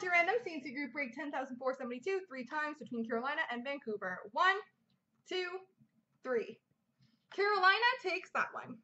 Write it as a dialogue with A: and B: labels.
A: to random CNC group break 10,472 three times between Carolina and Vancouver. One, two, three. Carolina takes that one.